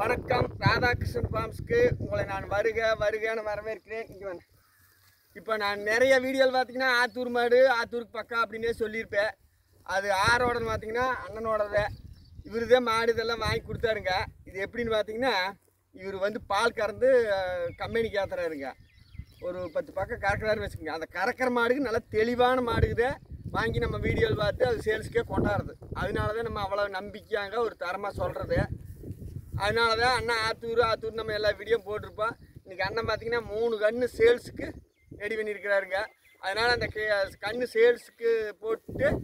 வணக்கம். ராதாகிருஷ்ணன் ஃபார்ம்ஸ்க்கு உங்களை நான் வருக வருகன்னு வரவேற்கிறேன். இங்கே வந்து இப்போ நான் நிறைய வீடியோவில் பார்த்தீங்கன்னா ஆத்தூர் மாடு ஆத்தூருக்கு பக்கம் அப்படின்னே சொல்லியிருப்பேன். அது ஆரோடன்னு பார்த்தீங்கன்னா அண்ணனோடத இவருதே மாடு இதெல்லாம் வாங்கி கொடுத்தாருங்க. இது எப்படின்னு பார்த்தீங்கன்னா இவர் வந்து பால் கறந்து கம்பெனிக்கு ஏற்றுறாருங்க ஒரு பத்து பக்கம் கறக்கிறாருன்னு வச்சுக்கோங்க. அந்த கறக்கிற மாடுக்கு நல்லா தெளிவான மாடுக்குதே வாங்கி நம்ம வீடியோவில் பார்த்து அது சேல்ஸுக்கே கொண்டாடுறது. அதனால தான் நம்ம அவ்வளோ நம்பிக்கையாங்க ஒரு தரமாக சொல்கிறது அதனால தான் அண்ணன் ஆத்தூர் ஆத்தூர் நம்ம எல்லா வீடியோ போட்டிருப்போம். இன்றைக்கி அண்ணன் பார்த்திங்கன்னா மூணு கன்று சேல்ஸுக்கு ரெடி பண்ணியிருக்கிறாருங்க. அதனால் அந்த கே- கன்று சேல்ஸுக்கு போட்டு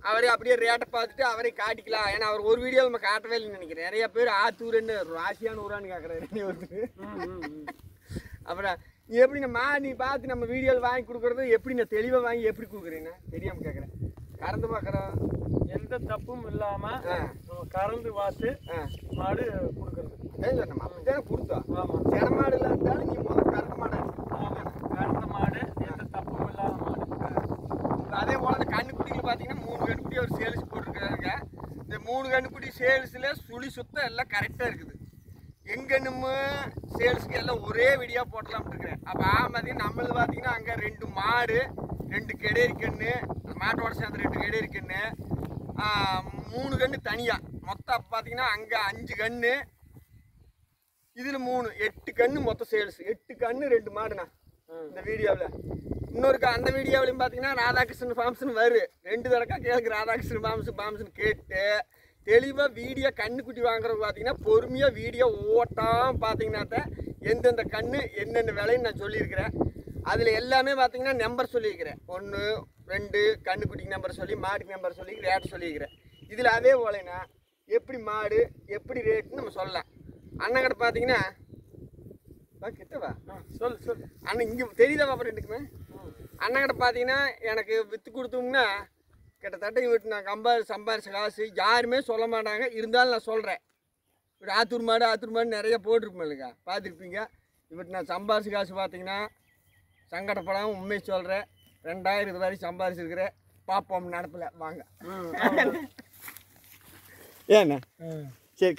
அவரே அப்படியே ரேட்டை பார்த்துட்டு அவரே காட்டிக்கலாம். ஏன்னா அவர் ஒரு வீடியோ நம்ம காட்டவே இல்லைன்னு நினைக்கிறேன். நிறைய பேர் ஆத்தூருன்னு ராசியான ஊரான்னு கேட்குறாரு ஒருத்தர். அப்புறம் நீ எப்படி நம்ம நீ பார்த்து நம்ம வீடியோவில் வாங்கி கொடுக்குறது எப்படி நான் தெளிவாக வாங்கி எப்படி கொடுக்குறேன்னு தெரியாமல் கேட்குறேன் கறந்து பார்க்குறோம். எந்த தப்பும் இல்லாம கறந்து வாத்து மாடு கொடுக்கறது. கொடுத்தோம் ஆமா. செனமாடு இல்லாட்டாலும் நீ முதல்ல கறந்த மாடு கறந்த மாடு எந்த தப்பும் இல்லாத மாடு. அதே போல் இந்த கண்ணுக்குட்டிகள் பார்த்தீங்கன்னா மூணு கண்ணுக்குட்டி அவர் சேல்ஸ் போட்டிருக்காருங்க இந்த மூணு கண்ணுக்குட்டி சேல்ஸில் சுழி சுத்தம் எல்லாம் கரெக்டாக இருக்குது. எங்கன்னுமு சேல்ஸுக்கு எல்லாம் ஒரே வீடியோ போட்டலாம்னு இருக்கிறேன். அப்போ பார்த்தீங்கன்னா நம்மளது பார்த்தீங்கன்னா அங்கே ரெண்டு மாடு ரெண்டு கெடேரி கன்று மாட்டோட சேர்ந்து ரெண்டு கெடேரி கன்று ஆ, மூணு கன்று தனியாக மொத்தம் பார்த்தீங்கன்னா அங்கே அஞ்சு கன்று இதில் மூணு எட்டு கன்று மொத்தம் சேல்ஸ் எட்டு கன்று ரெண்டு மாடுண்ணா. இந்த வீடியோவில். இன்னொரு அந்த வீடியோவிலையும் பார்த்தீங்கன்னா ராதாகிருஷ்ணன் ஃபார்ம்ஸ்னு வரும் ரெண்டு தடக்கா கேளுக்கு ராதாகிருஷ்ணன் ஃபார்ம்ஸ் ஃபார்ம்ஸ்னு கேட்டு தெளிவாக வீடியோ கண்ணுக்குட்டி வாங்குறது பார்த்தீங்கன்னா பொறுமையாக வீடியோ ஓட்டாமல் பார்த்தீங்கன்னா எந்தெந்த கன்று என்னென்ன விலைன்னு நான் சொல்லியிருக்கிறேன். அதில் எல்லாமே பார்த்தீங்கன்னா நம்பர் சொல்லியிருக்கிறேன். ஒன்று ரெண்டு கண்ணுக்குட்டிக்கு நம்பர் சொல்லி மாட்டுக்கு நம்பர் சொல்லி ரேட் சொல்லியிருக்கிறேன் இதில் அதே போலனா எப்படி மாடு எப்படி ரேட்டுன்னு நம்ம சொல்லலாம். அண்ணன் கடை பார்த்தீங்கன்னா வா, கிட்ட வா. ஆ, சொல்லு சொல்லு. அண்ணன் இங்கே தெரியுதா பாப்பா ரெண்டுக்குமே அண்ணன் கடை பார்த்தீங்கன்னா எனக்கு விற்று கொடுத்தோம்னா கிட்டத்தட்ட இவட்டு நான் கம்பா சம்பாரிச்ச காசு யாருமே சொல்ல மாட்டாங்க. இருந்தாலும் நான் சொல்கிறேன் ஒரு ஆத்தூர் மாடு ஆத்தூர் மாடு நிறைய போட்டிருப்பேன்லங்க பார்த்துருப்பீங்க இவட்டு நான் சம்பாரிச்ச காசு பார்த்தீங்கன்னா சங்கடப்படாமல் உண்மையை சொல்கிறேன் ரெண்டாயிரம் இது வரைக்கும் சம்பாதிச்சிருக்கிற பார்ப்போம் நடப்பில். வாங்க. ஏண்ணா? சரி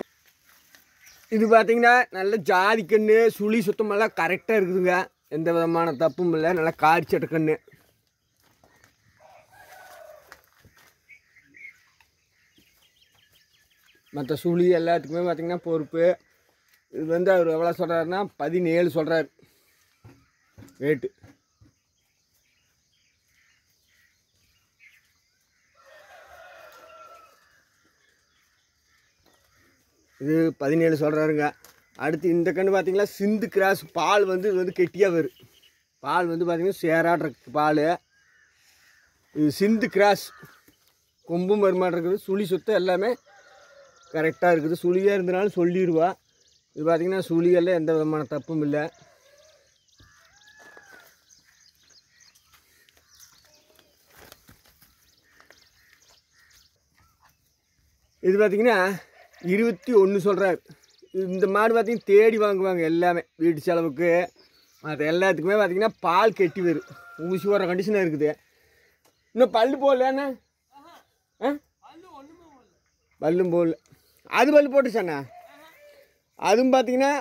இது பார்த்தீங்கன்னா நல்ல ஜாதி கன்று சுழி சுத்தமெல்லாம் கரெக்டாக இருக்குதுங்க. எந்த விதமான தப்பும் இல்லை. நல்லா காய்ச்சட்டு கன்று மற்ற சுழி எல்லாத்துக்குமே பார்த்தீங்கன்னா பொறுப்பு. இது வந்து அவர் எவ்வளோ சொல்கிறாருன்னா பதினேழு சொல்கிறாரு ரேட்டு இது பதினேழு சொல்கிறாருங்க அடுத்து இந்த கன்று பார்த்தீங்களா சிந்து கிராஸ். பால் வந்து இது வந்து கெட்டியாக வரும் பால் வந்து பார்த்தீங்கன்னா சேராட்ற பால். இது சிந்து கிராஸ். கொம்பும் வருமானம் இருக்குது. சுழி சுத்தம் எல்லாமே கரெக்டாக இருக்குது. சுழியாக இருந்தனாலும் சொல்லிடுவா. இது பார்த்திங்கன்னா சுழியெல்லாம் எந்த விதமான தப்பும் இல்லை. இது பார்த்தீங்கன்னா இருபத்தி ஒன்று சொல்கிறார் இந்த மாடு பார்த்தீங்கன்னா தேடி வாங்குவாங்க எல்லாமே வீட்டு செலவுக்கு. அது எல்லாத்துக்குமே பார்த்திங்கன்னா பால் கெட்டி வரும் ஊசி வர கண்டிஷனாக இருக்குது. இன்னும் பல்லு போடலண்ணா ஆ? பல்லும் போடல. அது பல்லு போட்டுச்சாண்ணா அதுவும் பார்த்தீங்கன்னா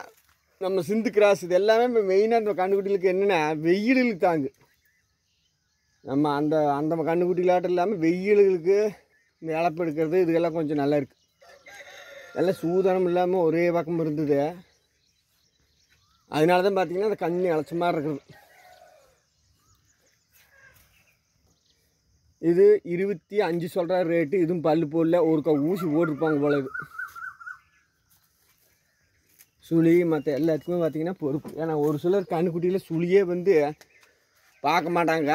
நம்ம சிந்து கிராஸ் இது எல்லாமே இப்போ மெயினாக இந்த கண்ணுக்குட்டிகளுக்கு என்னென்னா வெயிலுக்கு தாங்கு. நம்ம அந்த அந்த கண்ணுக்குட்டிகளாட்டம் இல்லாமல் வெயிலுக்கு இந்த இழப்பு எடுக்கிறது இதுக்கெல்லாம் கொஞ்சம் நல்லா இருக்குது எல்லாம் சூதானம் இல்லாமல் ஒரே பக்கம் இருந்தது. அதனால தான் பார்த்தீங்கன்னா அந்த கண்ணி அழைச்ச மாதிரி இருக்குது. இது இருபத்தி அஞ்சு சொல்கிற ரேட்டு இதுவும் பல்லு போடல ஒரு க ஊசி போட்டிருப்பாங்க போல இது. சுழி மற்ற எல்லாத்துக்குமே பார்த்தீங்கன்னா பொறுப்பு. ஏன்னா ஒரு சிலர் கண்ணுக்குட்டியில் சுழியே வந்து பார்க்க மாட்டாங்க.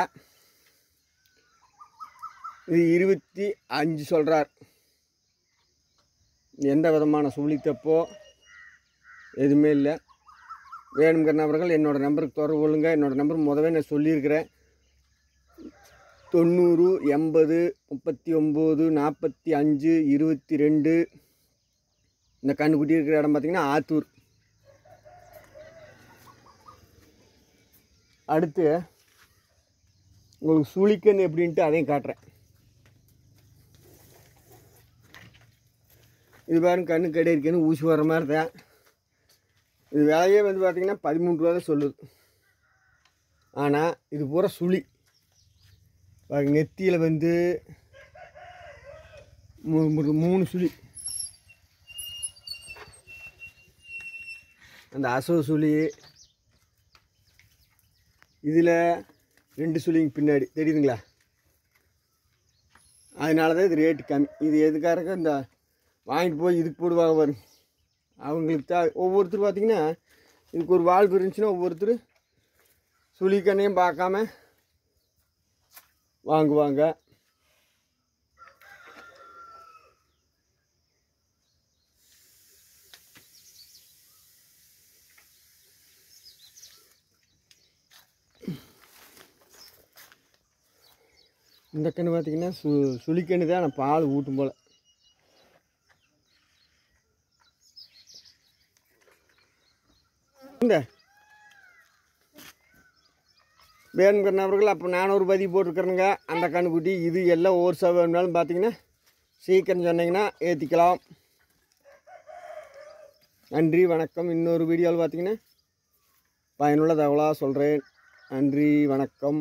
இது இருபத்தி அஞ்சு சொல்கிறார் எந்த விதமான சுழித்தப்போ எதுவுமே இல்லை. வேணுங்கிற நபர்கள் என்னோடய நம்பருக்கு தொடர்பு கொள்ளுங்கள் என்னோடய நம்பர் முதவே நான் சொல்லியிருக்கிறேன். தொண்ணூறு எண்பது முப்பத்தி ஒம்பது நாற்பத்தி அஞ்சு இருபத்தி ரெண்டு. இந்த கண்ணுக்குட்டி இருக்கிற இடம் பார்த்திங்கன்னா ஆத்தூர். அடுத்து உங்களுக்கு சுழிக்கன் எப்படின்ட்டு அதையும் காட்டுறேன். இது பாருங்க கண்ணு கடை இருக்குன்னு ஊசி வர மாதிரி தான் இது விலையே வந்து பார்த்திங்கன்னா பதிமூணு ரூபா தான் சொல்லுது. ஆனால் இது பூரா சுழி. பாருங்க நெத்தியில் வந்து மூணு சுழி. அந்த அசோ சுழி. இதில் ரெண்டு சுழிங்க பின்னாடி தெரியுதுங்களா? அதனால தான் இது ரேட்டு கம்மி. இது எதுக்காக இந்த வாங்கிட்டு போய் இதுக்கு போடுவாங்க பாருங்க அவங்களுக்கு தான் ஒவ்வொருத்தர் பார்த்திங்கன்னா இதுக்கு ஒரு வாழ்வு இருந்துச்சுன்னா ஒவ்வொருத்தர் சுழிக்கண்ணையும் பார்க்காம வாங்குவாங்க. இந்த கன்று பார்த்தீங்கன்னா சு சுழிக்கன்று தான் நான் பால் ஊட்டும் போல். இந்த வேணுங்கிறவர்கள் அப்போ நானூறு பதிவு போட்டிருக்கிறேங்க அந்த கண்ணுக்குட்டி இது எல்லாம் ஒவ்வொரு சவ வேணும்னாலும் பார்த்தீங்கன்னா சீக்கிரம் சொன்னீங்கன்னா ஏற்றிக்கலாம் நன்றி வணக்கம். இன்னொரு வீடியோவில் பார்த்தீங்கன்னா பயனுள்ள தகவலாக சொல்கிறேன் நன்றி வணக்கம்.